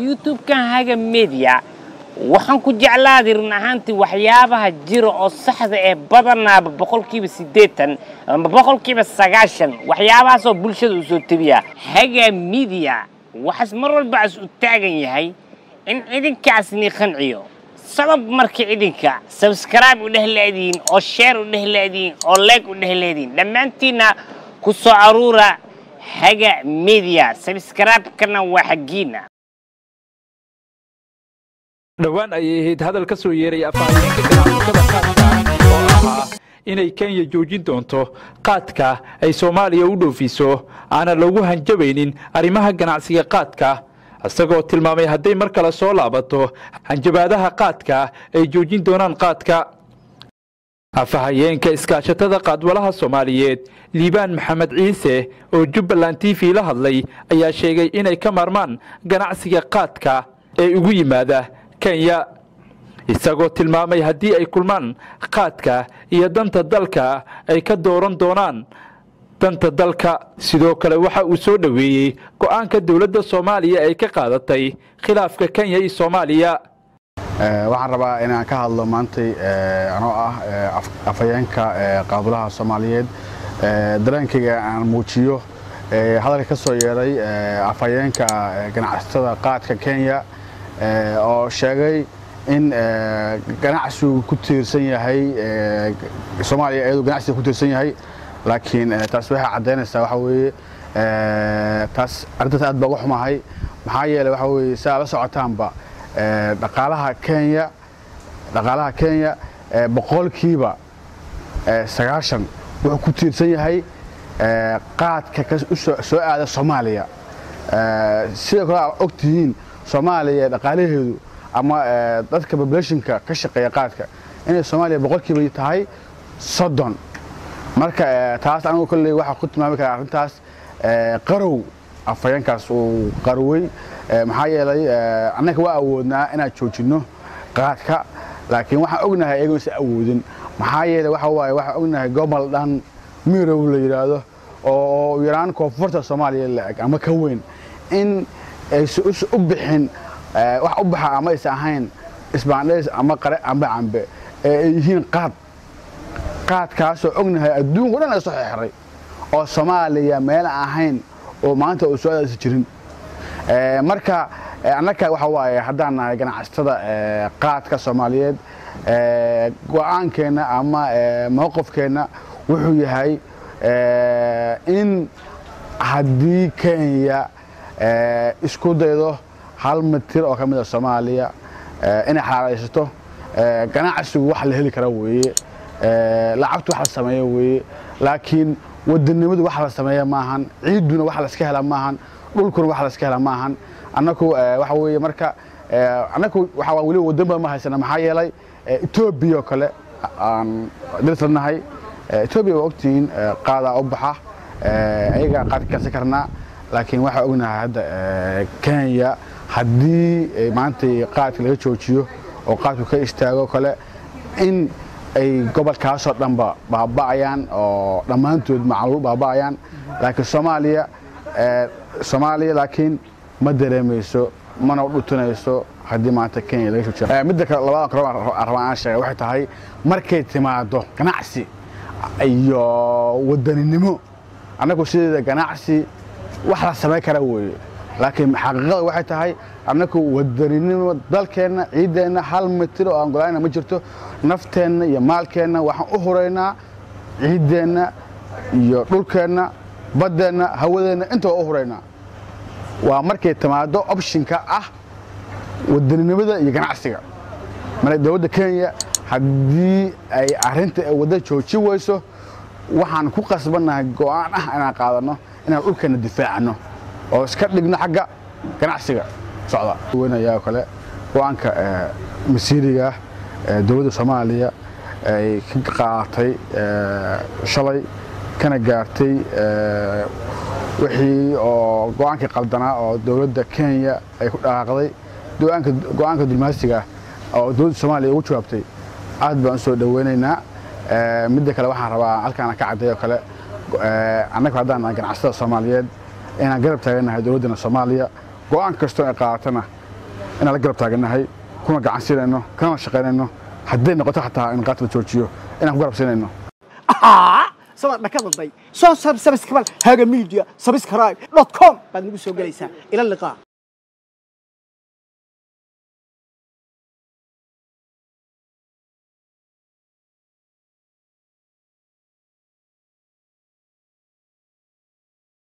يوتيوب كان هاجا ميديا. وحن كجعلا دير نهانتي وحيابها جيرو أو صحزة اي بادرنا ببقل كيب سيديتن ببقل كيب الساقاشن وحيابها سو بلشد أو سوتبيا هاجا ميديا. وحس مرو البعض أو تاقن يهي إن ايدن نيخن عيو سبب مركي ايدن كا. سبسكرايب أو نهل ايدين أو شير أو نهل ايدين أو لايك أو نهل ايدين لما أنتينا كسو عرورة هاجا ميديا. سبسكرايب كنا واحقينا dhowaan ayay ahayd hadal ka soo yeeray afhayeenka ganacsatada qaadka oo ahaa inay kenya joojin doonto qaadka ay soomaaliya u dhoofiso. Aanan lagu hanjabaynin arrimaha ganacsiga qaadka isagoo tilmaamay hadday mar kale soo laabato hanjabaadaha qaadka ay joojin doonaan qaadka. Afhayeenka iskaashatada qaadwalaha soomaaliyeed liibaan maxamed ciise oo jubbaland t v la hadlay ayaa sheegay inay ka maarmaan ganacsiga qaadka ee ugu yimaada kenya isagoo tilmaamay haddii ay kulmaan qaadka iyo danta dalka ay ka dooran doonaan. Danta dalka sidoo kale waxa uu soo dhoweeyey go'aanka dowladda soomaaliya ay ka qaadatay khilaafka kenya iyo soomaaliya. Waxaan rabaa inaan ka hadlo maantay anoo ah afhayeenka qaadulaha soomaaliyeed. Dareenkayga aan muujiyo hadalka ka soo yeeray afhayeenka ganacsatada qaadka kenya oo sheegay in ganacsigu ku tiirsan yahay soomaaliya iyadu ganacsiga ku tiirsan yahay. Laakiin taas waxay caddaynaysaa waxa weeye taas arrintaas aad baa uga xumahay. Maxaa yeelay waxa weeye si la socotaanba dhaqaalaha kenya dhaqaalaha kenya boqolkiiba sagaashan wuxuu ku tiirsan yahay qaadka soo aada soomaaliya. Sidoo kale og tihiin soomaaliya dhaqaalaheedu ama dadka populationka ka shaqeeya qaadka. Inay soomaaliya boqolkiiba tahay soddon. Marka taas anigu kolley waxaa ku tilmaami karaa arrintaas qarow afhayeenkaas uu qarowey maxaa yeelay annaga waa awoodnaa inaan joojinno qaadka laakiin waxaan ognahay iyagoon is awoodin. Maxaa yeelay waxa waxaan ognahay gobol dhan mirow la yidhaahdo oo yaraan koonfurta soomaaliya la-eg ama ka weyn. In aysan u bixin wax u baxa ama aysan ahayn isbaandhays ama qare amba cambe ee ay yihiin qaad. Qaadkaasoo ognahay adduunka o dhan la soo xexiray oo soomaaliya meel ahayn oo maanta uu soo aadaysa jirin. Marka annaga waxa waaye haddaan nahay ganacsatada qaadka soomaaliyeed go'aankeenna ama mowqifkeenna wuxuu yahay in haddii kenya isku daydo hal mitir oo ka mid a soomaaliya. Inay xalaalaysato ganacsigu wax la heli kara weeye lacagtu wax la sameeya weeye laakiin wadanimadu wax la sameeya maahan. Ciidduna wax laska hela maahan. Dhulkuna wax laska hela maahan. Annaku waxa weeye marka annaku waxa weliba wadan badan ma haysana. Maxaa yeelay etoobiya oo kale aan dirsalnahay etoobiya waa ogtihiin qaadaa u baxa. Ayagaa qaad karnaa laakiin waxaa ognahay hadda kenya haddii maanta qaadka laga joojiyo oo qaadku ka istaago kale in ay gobolkaasoo dhanba baaba'ayaan oo dhammaantood macluul baaba'ayaan. Laakiin soomaaliya soomaaliya laakiin ma dareemayso mana dhutunayso haddii maanta kenya laga joojiyo. Midda kale labada kale rabaa aan sheegay waxay tahay markay timaado ganacsi iyo wadaninimo annagu sideeda ganacsi wax la samayn kara weeye laakiin xaqiiqada waxay tahay annagu wadaninimo dalkeenna ciiddeenna hal mitir oo aan ma jirto nafteenna iyo maalkeenna waxaan u huraynaa ciiddeenna iyo dhulkeenna baddeenna hawadeenna intaba u huraynaa waa markay timaado opshinka ah wadaninimada iyo ganacsiga. Mar dowladda kenya haddii ay arrinta wadda joojin weyso waxaan ku qasbannahay go'aan ah inaan qaadanno inaan dhulkeenna difaacano oo iska dhigno xagga ganacsiga socda. Weynayaa kale go'aanka masiiriga dowladda soomaaliya ay ka qaadatay shalay kana gaartay wixii oo go'aankii qaldanaa oo dowladda kenya ay ku dhaqaaqday go'aanka dulmaasiga oo dowladda soomaaliya ugu jawaabtay aad baan u dhoweynaynaa midda kale waxaan rabaa halkaana ka caddeeyo kale annagu haddaan ganacsatada soomaaliyeed inaan garab taaganahay dowladdana soomaaliya go'aan kastoo ay qaadatana inaan la garab taagannahay kuna gacan siinayno kana shaqaynayno hadday noqoto xataa in qaadka la joojiyo inaan ku garab siinayno sabad dhakadaday soo sabsabskabal haga media subscribe dot com baad nagu soo gelaysaa. Ila liqaa